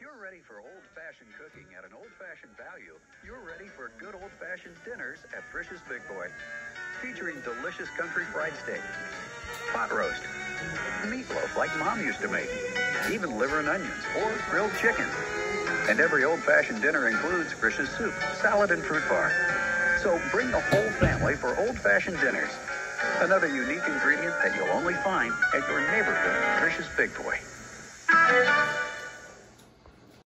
You're ready for old-fashioned cooking at an old-fashioned value, you're ready for good old-fashioned dinners at Frisch's Big Boy. Featuring delicious country fried steak, pot roast, meatloaf like Mom used to make, even liver and onions, or grilled chicken. And every old-fashioned dinner includes Frisch's soup, salad, and fruit bar. So bring the whole family for old-fashioned dinners. Another unique ingredient that you'll only find at your neighborhood Frisch's Big Boy.